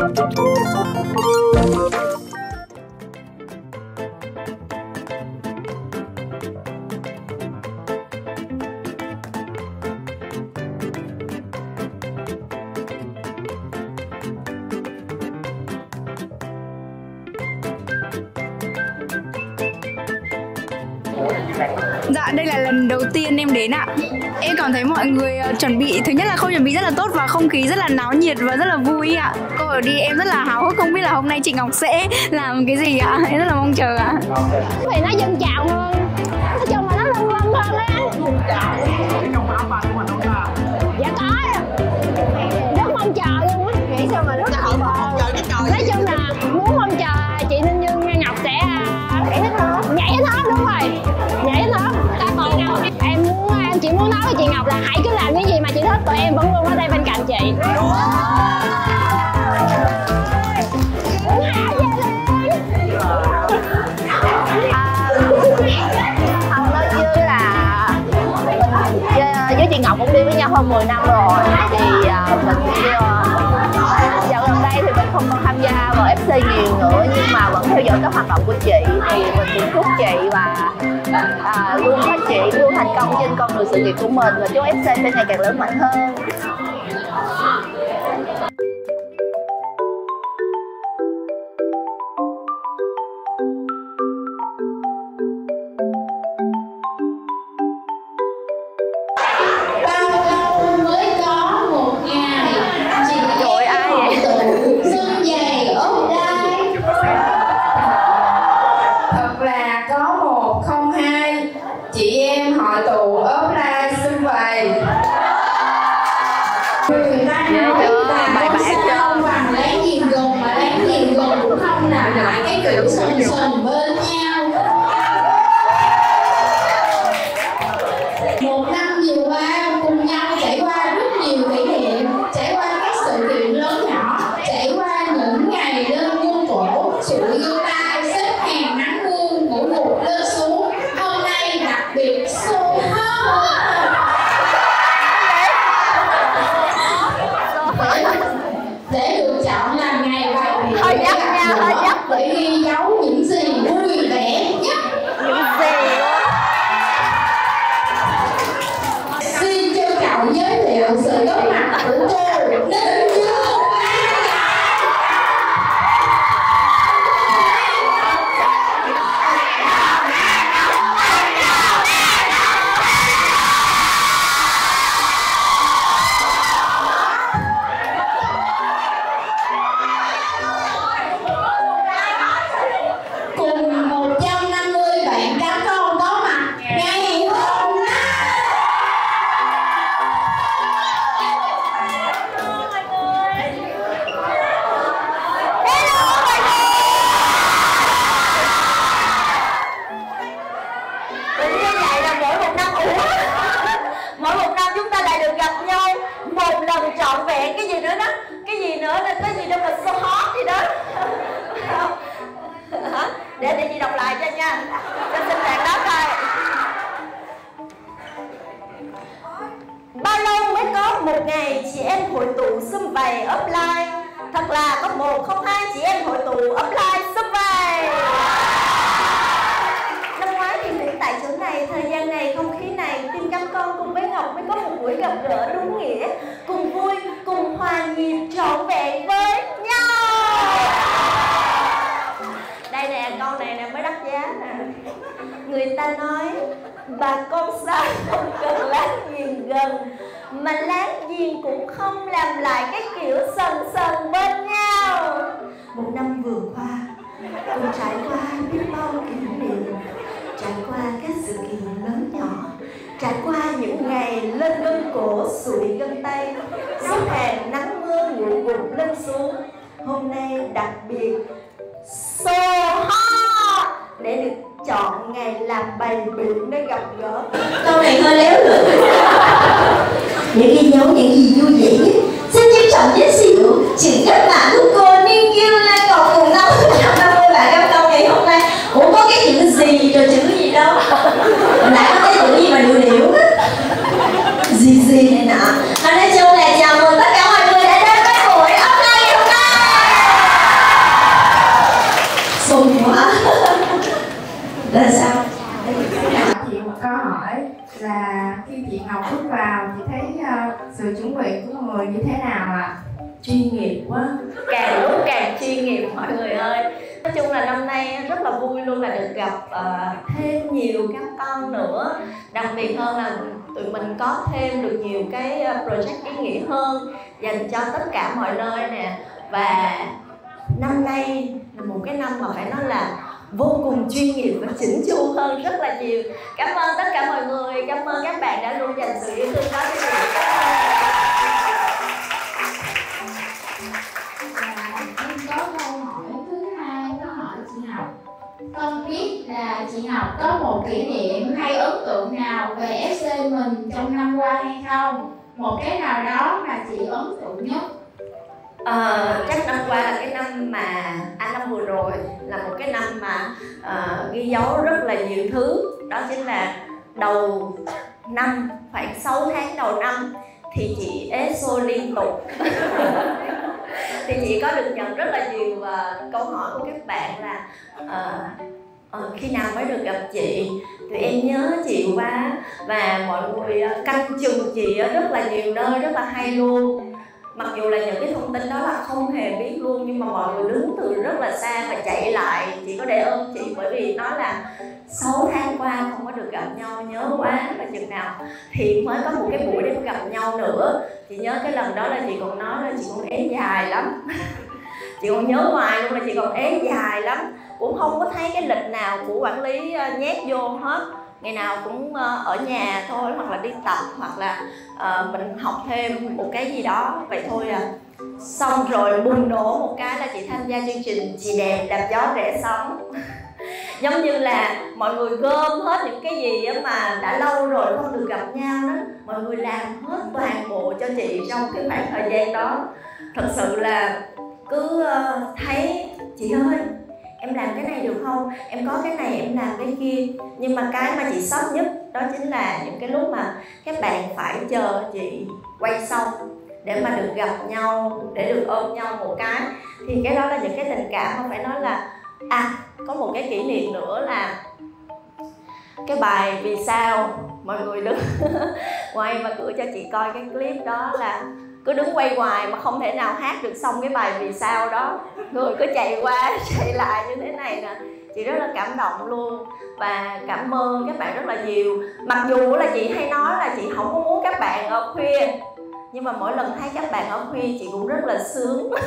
Thank you. Em đến ạ. Em cảm thấy mọi người ờ, chuẩn bị, Thứ nhất là không chuẩn bị rất là tốt Và không khí rất là náo nhiệt và rất là vui ạ. Cô ở đi, em rất là háo hức, Không biết là hôm nay chị Ngọc sẽ làm cái gì ạ? Em rất là mong chờ ạ. Thì nó dân chào hơn. Nói chung là nó lân lân hơn á. Dạ có. Hơn 10 năm rồi à, thì uh, mình kêu dạo gần đây thì mình không còn tham gia vào FC nhiều nữa nhưng mà vẫn theo dõi các hoạt động của chị. Thì mình cũng chúc chị và uh, luôn phát triển luôn thành công trên con đường sự nghiệp của mình và chúc FC sẽ ngày càng lớn mạnh hơn. Nay đặc nha Cho xin đó coi Bao lâu mới có một ngày chị em hội tụ xung vầy offline? Thật là có một không hai chị em hội tụ offline xung vầy. Năm ngoái thì Nguyễn tại chỗ này, thời gian này, không khí này, tim cam con cùng với Ngọc mới có một buổi gặp gỡ đúng nghĩa, cùng vui, cùng hòa nhịp trọn vẹn. Ta nói bà con xa không cần láng giềng gần mà láng giềng cũng không làm lại cái kiểu sần sần bên nhau. Một năm vừa qua, tôi trải qua biết bao kỷ niệm trải qua các sự kiện lớn nhỏ trải qua những ngày lên gân cổ sụi gân tay suốt hàng nắng mưa ngủ gục lên xuống hôm nay đặc biệt bày biện để gặp gỡ câu này hơi léo lưỡi những ghi dấu những gì vui vẻ nhất xin trân trọng giới thiệu sự kết bạn của cô Niên Kiêu Lan Ngọc cùng năm 150 bạn trong câu ngày hôm nay Ủa có cái chữ gì rồi chữ gì đâu Hồi nãy có cái chữ gì mà điệu điệu á Gì gì này nọ Nói nói chung là chào mừng tất cả mọi người đã đến với buổi offline ngày hôm nay Xôn quá Là sao? chị một câu hỏi là khi chị Ngọc bước vào chị thấy uh, sự chuẩn bị của người như thế nào ạ? chuyên nghiệp quá. Càng lúc càng chuyên nghiệp mọi người ơi. Nói chung là năm nay rất là vui luôn là được gặp uh, thêm nhiều các con nữa. Đặc biệt hơn là tụi mình có thêm được nhiều cái ờ, project ý nghĩa hơn dành cho tất cả mọi nơi nè. Và năm nay là một cái năm mà phải nói là vô cùng chuyên nghiệp và chỉnh chu hơn rất là nhiều cảm ơn tất cả mọi người, cảm ơn các bạn đã luôn dành sự yêu thương đó cho mình Con biết là chị Ngọc có một kỷ niệm hay ấn tượng nào về FC mình trong năm qua hay không? Một cái nào đó mà chị ấn tượng nhất? Ờ, chắc năm qua là cái năm mà à, năm vừa rồi là một cái năm mà uh, ghi dấu rất là nhiều thứ. Đó chính là đầu năm khoảng 6 tháng đầu năm thì chị ế xô liên tục. Thì chị có được nhận rất là nhiều uh, câu hỏi của các bạn là uh, uh, khi nào mới được gặp chị? Tụi em nhớ chị quá. Và mọi người uh, canh chừng chị ở rất là nhiều nơi rất là hay luôn mặc dù là những cái thông tin đó là không hề biết luôn, nhưng mà mọi người đứng từ rất là xa và chạy lại chị có để ơn chị, bởi vì nó là 6 tháng qua không có được gặp nhau, nhớ quá. Và chừng nào thì mới có một cái buổi để gặp nhau nữa. Chị nhớ cái lần đó là chị còn nói là chị còn ế dài lắm. Chị còn nhớ hoài luôn là chị còn ế dài lắm. Cũng không có thấy cái lịch nào của quản lý ờ, nhét vô hết ngày nào cũng ờ, ở nhà thôi hoặc là đi tập hoặc là uh, mình học thêm một cái gì đó. Vậy thôi à. Xong rồi bùng nổ một cái là chị tham gia chương trình chị đẹp đạp gió rẻ sống giống như là mọi người gom hết những cái gì mà đã lâu rồi không được gặp nhau đó. Mọi người làm hết toàn bộ cho chị trong cái khoảng thời gian đó. Thật sự là cứ ờ, thấy chị ơi em làm cái này được không? Em có cái này, em làm cái kia. Nhưng mà cái mà chị sốc nhất, đó chính là những cái lúc mà các bạn phải chờ chị quay xong để mà được gặp nhau, để được ôm nhau một cái. Thì cái đó là những cái tình cảm, không phải nói là à có một cái kỷ niệm nữa là cái bài vì sao mọi người đứng quay và gửi cho chị coi. Cái clip đó là cứ đứng quay hoài mà không thể nào hát được xong cái bài vì sao đó. Người cứ chạy qua, chạy lại như thế này nè. Chị rất là cảm động luôn. Và cảm ơn các bạn rất là nhiều. Mặc dù là chị hay nói là chị không có muốn các bạn ở khuya, nhưng mà mỗi lần thấy các bạn ở khuya, chị cũng rất là sướng.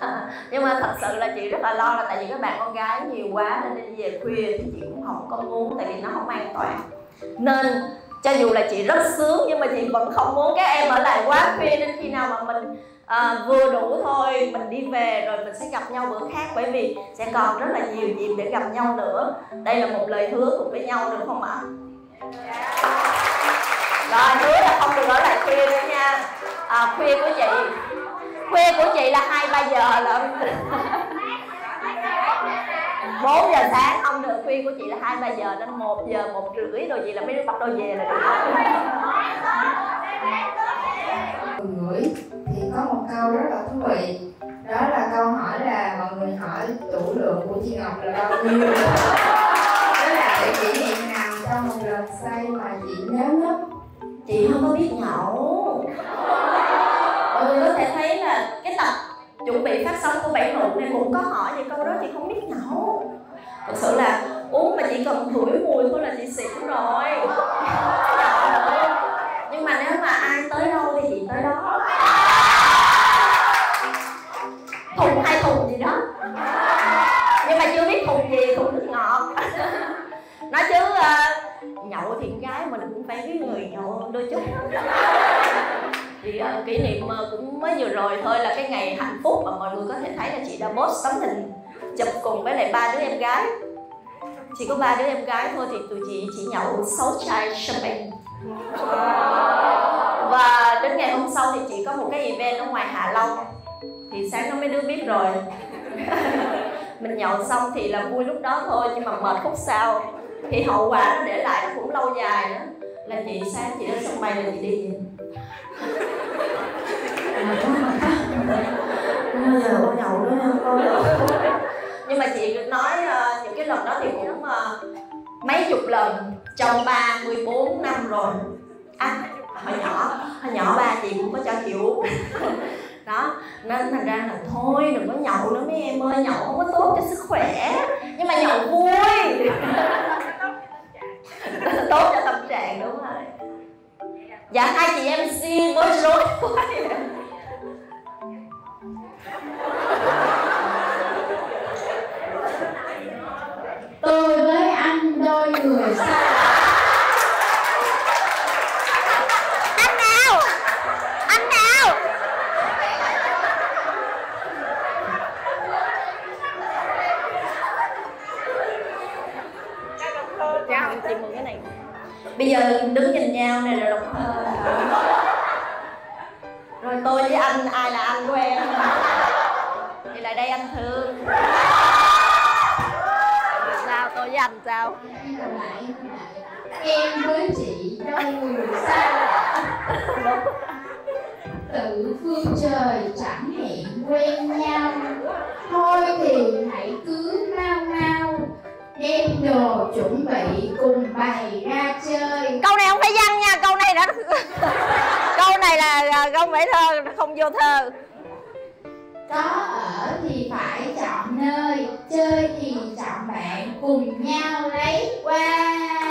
À, nhưng mà thật sự là chị rất là lo là tại vì các bạn con gái nhiều quá nên đi về khuya thì chị cũng không có muốn, tại vì nó không an toàn. Nên cho dù là chị rất sướng nhưng mà chị vẫn không muốn các em ở lại quá khuya nên khi nào mà mình à, vừa đủ thôi mình đi về rồi mình sẽ gặp nhau bữa khác. Bởi vì sẽ còn rất là nhiều dịp để gặp nhau nữa. Đây là một lời hứa cùng với nhau được không ạ? Rồi hứa là không được ở lại khuya nữa nha. À, khuya của chị. Khuya của chị là hai ba giờ là. 4 giờ sáng không được khuya của chị là hai ba giờ đến 1 giờ một rưỡi rồi chị là mấy đứa bắt đầu về là được gửi thì có một câu rất là thú vị. Đó là câu hỏi là mọi người hỏi tủ lượng của chị Ngọc là bao nhiêu? Đó là cái kỷ niệm nào trong một lần say mà chị nhớ nhất? Chị không có biết nhậu. Mọi người có thể thấy là cái tập chuẩn bị phát sóng của bảy nụ này cũng có hỏi những câu đó chị không biết nhậu thật sự là uống mà chỉ cần ngửi mùi thôi là chị xỉn rồi. Nhưng mà nếu mà ai tới đâu thì chị tới đó. Thùng hai thùng gì đó. Nhưng mà chưa biết thùng gì thùng nước ngọt. Nói chứ uh, nhậu thì gái mình cũng phải biết người nhậu đôi chút thì uh, kỷ niệm uh, cũng mới vừa rồi thôi là cái ngày hạnh phúc mà mọi người có thể thấy là chị đã post tấm hình chụp cùng với lại ba đứa em gái. Chỉ có ba đứa em gái thôi thì tụi chị chỉ nhậu sáu chai champagne. Và đến ngày hôm sau thì chị có một cái event ở ngoài Hạ Long. Thì sáng nó mấy đứa biết rồi. Mình nhậu xong thì là vui lúc đó thôi nhưng mà mệt khúc sau. Thì hậu quả nó để lại nó cũng lâu dài nữa. Là chị sáng chị đến sân bay là chị đi về giờ cô nhậu nữa cô nhưng mà chị nói uh, những cái lần đó thì cũng uh, mấy chục lần trong 34 năm rồi. À, hồi nhỏ hồi nhỏ ba chị cũng có cho chị uống. Đó nên thành ra là thôi đừng có nhậu nữa mấy em ơi nhậu không có tốt cho sức khỏe. Nhưng mà nhậu vui. Tốt cho dạ hai chị em xin bối rối quá anh sao? Em với chị đôi người xa lạ. Tự phương trời chẳng hẹn quen nhau. Thôi thì hãy cứ mau mau. Đem đồ chuẩn bị cùng bày ra chơi. Câu này không phải văn nha câu này đã câu này là không phải thơ không vô thơ có ở thì phải chọn nơi chơi thì chọn bạn cùng nhau lấy qua.